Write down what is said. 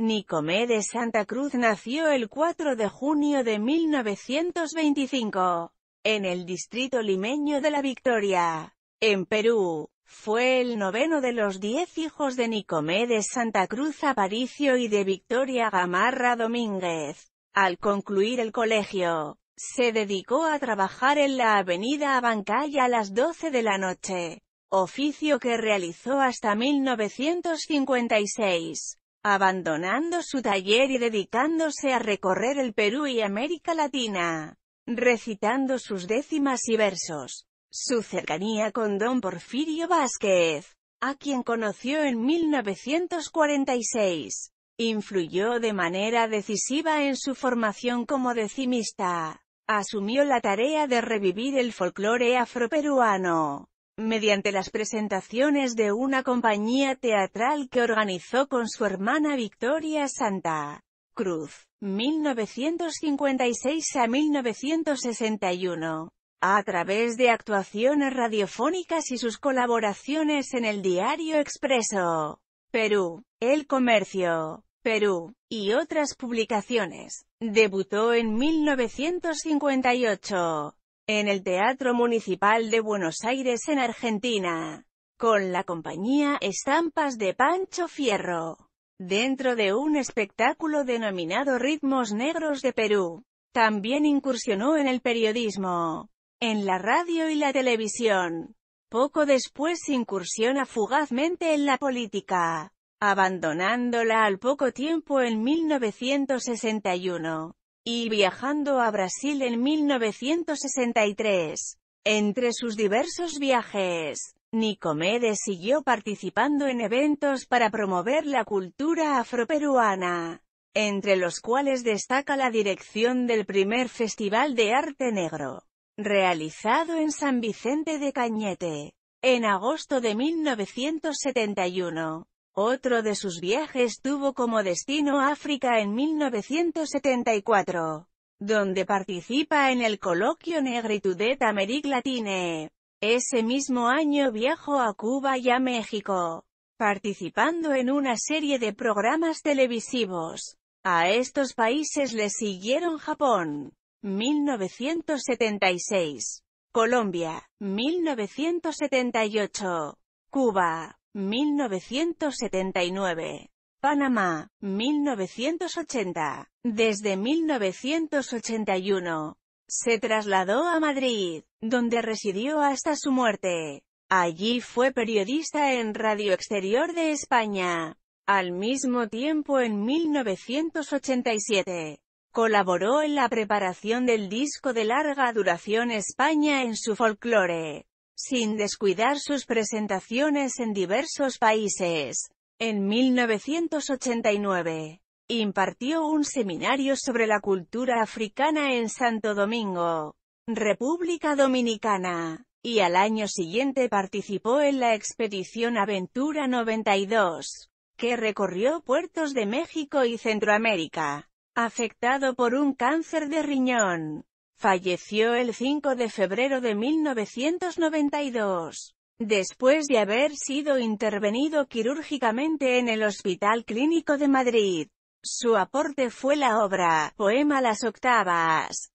Nicomedes Santa Cruz nació el 4 de junio de 1925, en el distrito limeño de La Victoria, en Perú. Fue el noveno de los diez hijos de Nicomedes Santa Cruz Aparicio y de Victoria Gamarra Domínguez. Al concluir el colegio, se dedicó a trabajar en la avenida Abancay a las 12 de la noche, oficio que realizó hasta 1956 abandonando su taller y dedicándose a recorrer el Perú y América Latina, recitando sus décimas y versos. Su cercanía con don Porfirio Vázquez, a quien conoció en 1946, influyó de manera decisiva en su formación como decimista. Asumió la tarea de revivir el folclore afroperuano, mediante las presentaciones de una compañía teatral que organizó con su hermana Victoria Santa Cruz, 1956 a 1961, a través de actuaciones radiofónicas y sus colaboraciones en el diario Expreso, Perú, El Comercio, Perú, y otras publicaciones. Debutó en 1958 en el Teatro Municipal de Buenos Aires en Argentina, con la compañía Estampas de Pancho Fierro, dentro de un espectáculo denominado Ritmos Negros de Perú. También incursionó en el periodismo, en la radio y la televisión. Poco después incursiona fugazmente en la política, abandonándola al poco tiempo en 1961 y viajando a Brasil en 1963. Entre sus diversos viajes, Nicomedes siguió participando en eventos para promover la cultura afroperuana, entre los cuales destaca la dirección del primer Festival de Arte Negro, realizado en San Vicente de Cañete, en agosto de 1971. Otro de sus viajes tuvo como destino África en 1974, donde participa en el coloquio Negritudet Amérique Latine. Ese mismo año viajó a Cuba y a México, participando en una serie de programas televisivos. A estos países le siguieron Japón, 1976, Colombia, 1978, Cuba, 1979. Panamá, 1980. Desde 1981, se trasladó a Madrid, donde residió hasta su muerte. Allí fue periodista en Radio Exterior de España. Al mismo tiempo en 1987, colaboró en la preparación del disco de larga duración España en su folclore sin descuidar sus presentaciones en diversos países. En 1989, impartió un seminario sobre la cultura africana en Santo Domingo, República Dominicana, y al año siguiente participó en la expedición Aventura 92, que recorrió puertos de México y Centroamérica, afectado por un cáncer de riñón. Falleció el 5 de febrero de 1992, después de haber sido intervenido quirúrgicamente en el Hospital Clínico de Madrid. Su aporte fue la obra, Poema Las Octavas,